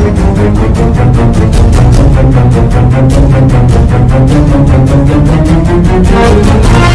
Thank you.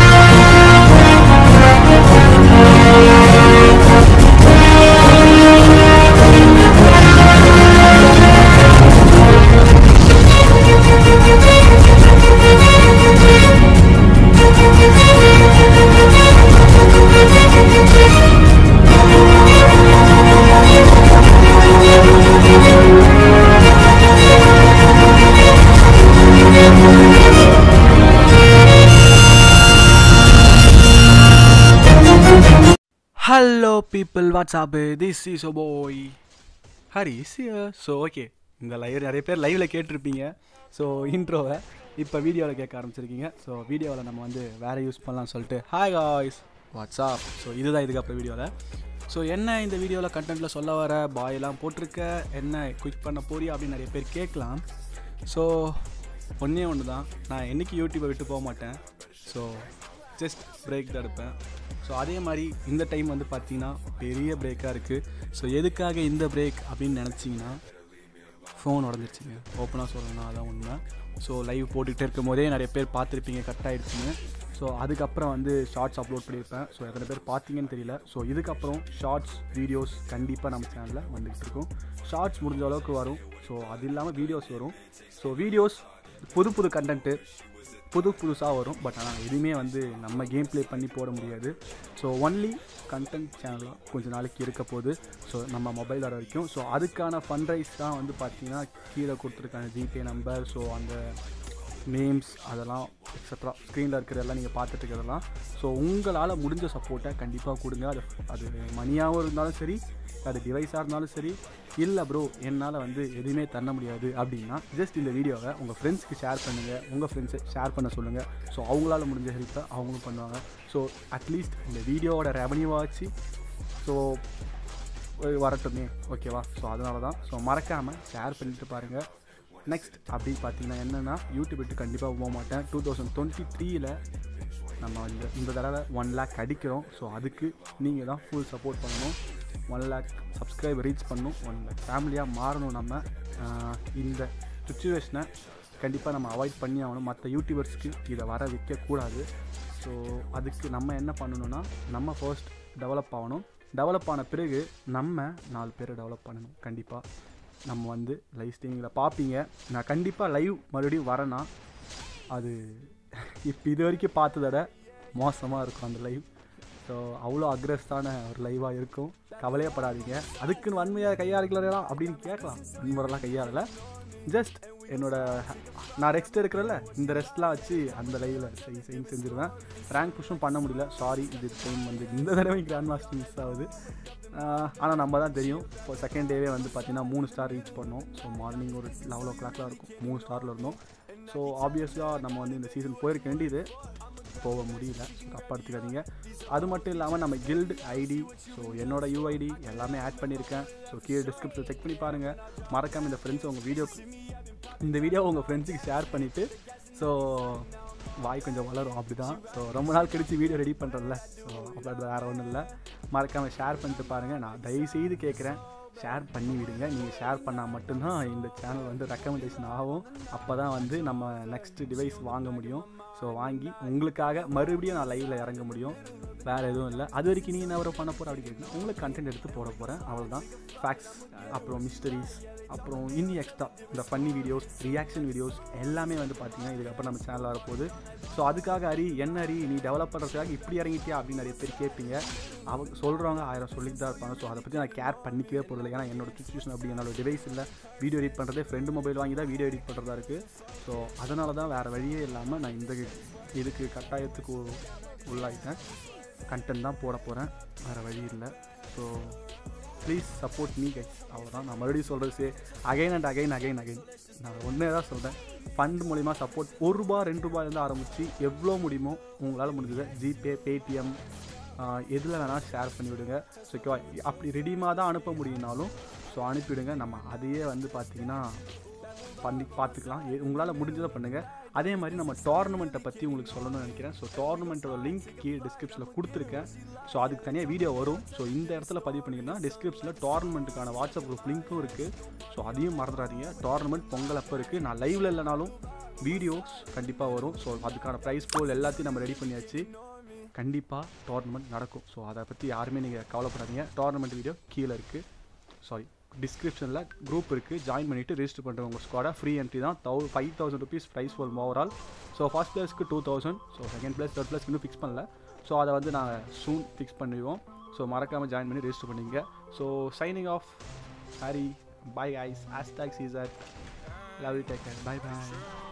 Hello people what's up this is boy Hari so okay இந்த live நிறைய பேர் லைவில் கேட்டிருப்பீங்க. ஸோ இன்ட்ரோவை இப்போ வீடியோவில் கேட்க ஆரம்பிச்சிருக்கீங்க. ஸோ வீடியோவில் நம்ம வந்து வேறு யூஸ் பண்ணலாம்னு சொல்லிட்டு. ஹாய் காய்ஸ் வாட்ஸ்அப் ஸோ இதுதான் இதுக்கப்புறம் வீடியோவில் ஸோ என்ன இந்த வீடியோவில் கண்டென்ட்டில் சொல்ல வர? பாயெல்லாம் போட்டிருக்க. என்ன குயிக் பண்ண போறியா? அப்படின்னு நிறைய பேர் கேட்கலாம். ஸோ ஒன்றே ஒன்று தான் நான் என்றைக்கு யூடியூப்பை விட்டு போக மாட்டேன். ஸோ ஜஸ்ட் பிரேக் தான் எடுப்பேன். ஸோ அதே மாதிரி இந்த டைம் வந்து பார்த்தீங்கன்னா பெரிய பிரேக்காக இருக்குது ஸோ எதுக்காக இந்த பிரேக் அப்படின்னு நினச்சிங்கன்னா ஃபோன் உடஞ்சிருச்சிங்க. ஓப்பனாக சொல்லணும்னா அதான் உண்மை. ஸோ லைவ் போட்டுக்கிட்டே இருக்கும் போதே நிறைய பேர் பார்த்துருப்பீங்க கட் ஆகிடுச்சிங்க ஸோ அதுக்கப்புறம் வந்து ஷார்ட்ஸ் அப்லோட் பண்ணியிருப்பேன். ஸோ எத்தனை பேர் பார்த்தீங்கன்னு தெரியல. ஸோ இதுக்கப்புறம் ஷார்ட்ஸ் வீடியோஸ் கண்டிப்பாக நம்ம சேனலில் வந்துகிட்டு இருக்கும். ஷார்ட்ஸ் முடிஞ்ச அளவுக்கு வரும். ஸோ அது இல்லாமல் வீடியோஸ் வரும். ஸோ வீடியோஸ் புது புது கண்டென்ட்டு புது புதுசாக வரும். பட் ஆனால் எதுவுமே வந்து நம்ம கேம் ப்ளே பண்ணி போட முடியாது. ஸோ ஒன்லி கண்டென்ட் சேனலாக கொஞ்சம் நாளைக்கு இருக்க போது ஸோ நம்ம மொபைல் வர வரைக்கும். ஸோ அதுக்கான ஃபண்ட் ரைஸ் தான் வந்து பார்த்திங்கன்னா கீழே கொடுத்துருக்காங்க ஜிபே நம்பர் ஸோ அந்த நேம்ஸ் அதெல்லாம் எக்ஸட்ரா ஸ்க்ரீனில் இருக்கிறதெல்லாம் நீங்கள் பார்த்துட்டு இருக்கிறதெல்லாம். ஸோ உங்களால் முடிஞ்ச சப்போர்ட்டை கண்டிப்பாக கொடுங்க. அது அது மணியாகவும் இருந்தாலும் சரி அது டிவைஸாக இருந்தாலும் சரி. இல்லை ப்ரோ என்னால் வந்து எதுவுமே தர முடியாது அப்படின்னா ஜஸ்ட் இந்த வீடியோவை உங்கள் ஃப்ரெண்ட்ஸ்க்கு ஷேர் பண்ணுங்கள் உங்கள் ஃப்ரெண்ட்ஸை ஷேர் பண்ண சொல்லுங்கள் ஸோ அவங்களால முடிஞ்ச ஹெல்ப்பை அவங்களும் பண்ணுவாங்க. ஸோ அட்லீஸ்ட் இந்த வீடியோவோட ரெவன்யூவாச்சு ஸோ வரட்டுமே. ஓகேவா ஸோ அதனால தான் ஸோ மறக்காமல் ஷேர் பண்ணிட்டு பாருங்கள் நெக்ஸ்ட் அப்படின்னு பார்த்தீங்கன்னா என்னென்னா யூடியூப் விட்டு கண்டிப்பாக போக மாட்டேன் டூ தௌசண்ட் டுவெண்ட்டி த்ரீயில் நம்ம இந்த இந்த தடவை ஒன் லேக் அடிக்கிறோம். ஸோ அதுக்கு நீங்கள் தான் ஃபுல் சப்போர்ட் பண்ணணும். ஒன் லேக் சப்ஸ்கிரைப் ரீச் பண்ணணும் ஒன் லேக் ஃபேமிலியாக மாறணும் நம்ம. இந்த சுச்சுவேஷனை கண்டிப்பாக நம்ம அவாய்ட் பண்ணி ஆகணும். மற்ற யூடியூபர்ஸ்க்கு இதை வர வைக்கக்கூடாது. ஸோ அதுக்கு நம்ம என்ன பண்ணணும்னா நம்ம ஃபர்ஸ்ட் டெவலப் ஆகணும். டெவலப் ஆன பிறகு நம்ம நாலு பேரை டெவலப் பண்ணணும். கண்டிப்பாக நம்ம வந்து லைவ் ஸ்ட்ரீமிங்கில் பார்ப்பீங்க நான் கண்டிப்பாக லைவ் மறுபடியும் வரேன்னா அது இப்போ இது வரைக்கும் பார்த்ததோட மோசமாக இருக்கும் அந்த லைவ் ஸோ அவ்வளோ அக்ரஸ்டான ஒரு லைவாக இருக்கும். கவலையப்படாதீங்க. அதுக்குன்னு வன்மையாக கையாளுக்கலாம் அப்படின்னு கேட்கலாம். வன்முறைலாம் கையாளலை. ஜஸ்ட் என்னோட நான் ரெஸ்ட் எடுக்கிறல இந்த ரெஸ்ட்லாம் வச்சு அந்த லைவில் செய் செஞ்சு செஞ்சுருவேன். ரேங்க் புஷும் பண்ண முடியல. சாரி இது டைம் வந்து இந்த தடவை கிராண்ட் மாஸ்டர் மிஸ் ஆகுது. ஆனால் நம்ம தான் தெரியும். இப்போ செகண்ட் டேவே வந்து பார்த்திங்கன்னா மூணு ஸ்டார் ரீச் பண்ணோம். ஸோ மார்னிங் ஒரு லெவல் ஓ கிளாக்லாம் இருக்கும். மூணு ஸ்டாரில் இருந்தோம். ஸோ ஆப்வியஸாக நம்ம வந்து இந்த சீசன் போயிருக்க வேண்டியது. போக முடியல. தப்பாக எடுத்துக்காதீங்க அது மட்டும் இல்லாமல் நம்ம கில்டு ஐடி ஸோ என்னோட யூஐடி எல்லாமே ஆட் பண்ணியிருக்கேன். ஸோ கீழே டிஸ்கிரிப்ஷன் செக் பண்ணி பாருங்கள் மறக்காமல் இந்த ஃப்ரெண்ட்ஸ் உங்கள் வீடியோ இந்த வீடியோ உங்கள் ஃப்ரெண்ட்ஸுக்கு ஷேர் பண்ணிவிட்டு ஸோ வாய் கொஞ்சம் வளரும் அப்படி தான் ஸோ ரொம்ப நாள் கழித்து வீடியோ ரெடி பண்ணுறதில்ல ஸோ அப்படி வேறு ஒன்றும் இல்லை. மறக்காமல் ஷேர் பண்ணிட்டு பாருங்கள் நான் தயவுசெய்து கேட்குறேன் ஷேர் பண்ணி விடுங்க. நீங்கள் ஷேர் பண்ணால் மட்டும்தான் இந்த சேனல் வந்து ரெக்கமெண்டேஷன் ஆகும். அப்போ தான் வந்து நம்ம நெக்ஸ்ட் டிவைஸ் வாங்க முடியும். ஸோ வாங்கி உங்களுக்காக மறுபடியும் நான் லைவில் இறங்க முடியும். வேறு எதுவும் இல்லை. அது வரைக்கும் நீ என்ன வர பண்ண போகிற அப்படி கேட்கணும் உங்களுக்கு கண்டென்ட் எடுத்து போட போகிறேன் அவ்வளோதான் ஃபேக்ட்ஸ் அப்புறம் மிஸ்டரிஸ் அப்புறம் இன்னி எக்ஸ்ட்ரா இந்த ஃபன்னி வீடியோஸ் ரியாக்ஷன் வீடியோஸ் எல்லாமே வந்து பார்த்தீங்கன்னா இதுக்கப்புறம் நம்ம சேனல் வரப்போகுது. ஸோ அதுக்காக அரி என்ன அரி நீ டெவலப் பண்ணுறதுக்காக இப்படி இறங்கிட்டியா அப்படின்னு நிறைய பேர் கேட்பீங்க. அவங்க சொல்கிறவங்க ஆயிரம் சொல்லிட்டு தான் இருப்பாங்க. ஸோ அதை பற்றி நான் கேர் பண்ணிக்கவே போகிறதில்ல ஏன்னா என்னோட சுச்சுவேஷன் அப்படி என்னோட டிவைஸ் இல்லை. வீடியோ எடிட் பண்ணுறதே ஃப்ரெண்டு மொபைல் வாங்கி தான் வீடியோ எடிட் பண்ணுறதா இருக்குது ஸோ அதனால தான் வேறு வழியே இல்லாமல் நான் இந்த இதுக்கு கட்டாயத்துக்கு உள்ளாயிட்டேன். கண்டென்ட் தான் போட போகிறேன் வேறு வழி இல்லை. So please support me guys அவ்வளோதான் நான் மறுபடியும் சொல்கிறது say again and again again again நான் ஒன்றே தான் சொல்கிறேன் ஃபண்ட் மூலிமா சப்போர்ட் ஒரு ரூபா ரெண்டு ரூபாயிலேருந்து ஆரம்பித்து எவ்வளோ முடியுமோ உங்களால் முடிஞ்சது ஜிபே பேடிஎம் எதில் வேணால் ஷேர் பண்ணிவிடுங்க. ஸோ ஓகேவா அப்படி ரெடிமாக தான் அனுப்ப முடியும்னாலும் ஸோ அனுப்பிவிடுங்க நம்ம அதையே வந்து பார்த்திங்கன்னா பண்ணி பார்த்துக்கலாம். உங்களால் முடிஞ்சதை பண்ணுங்கள் அதே மாதிரி நம்ம டோர்னமெண்ட்டை பற்றி உங்களுக்கு சொல்லணும்னு நினைக்கிறேன். ஸோ டோர்னமெண்ட்டோட லிங்க் கீழே டிஸ்கிரிப்ஷனில் கொடுத்துருக்கேன். ஸோ அதுக்கு தனியாக வீடியோ வரும். ஸோ இந்த இடத்துல பதிவு பண்ணிங்கன்னா டிஸ்கிரிப்ஷனில் டோர்னமெண்ட்டுக்கான வாட்ஸ்அப் குரூப் லிங்க்கும் இருக்குது ஸோ அதையும் மறந்துடாதீங்க. டோர்னமெண்ட் பொங்கல் அப்போ இருக்குது நான் லைவில் இல்லைனாலும் வீடியோஸ் கண்டிப்பாக வரும். ஸோ அதுக்கான ப்ரைஸ் போல் எல்லாத்தையும் நம்ம ரெடி பண்ணியாச்சு. கண்டிப்பாக டோர்னமெண்ட் நடக்கும். ஸோ அதை பற்றி யாருமே நீங்கள் கவலைப்படாதீங்க. டோர்னமெண்ட் வீடியோ கீழே இருக்குது சாரி டிஸ்கிரிப்ஷனில் குரூப் இருக்குது ஜாயின் பண்ணிவிட்டு ரெஜிஸ்டர் பண்ணுறவங்க உங்கள் ஸ்குவாடை ஃப்ரீ என்ட்ரி தான். தௌ five thousand rupees prize pool overall so first பிளேஸ்க்கு two thousand so second plus third பிளேஸ்க்கு இன்னும் ஃபிக்ஸ் பண்ணல. ஸோ அதை வந்து நாங்கள் சூன் ஃபிக்ஸ் பண்ணிடுவோம். ஸோ மறக்காமல் ஜாயின் பண்ணி ரெஜிஸ்டர் பண்ணிங்க so signing off Hari bye ice hashtag Caesar love you take care bye bye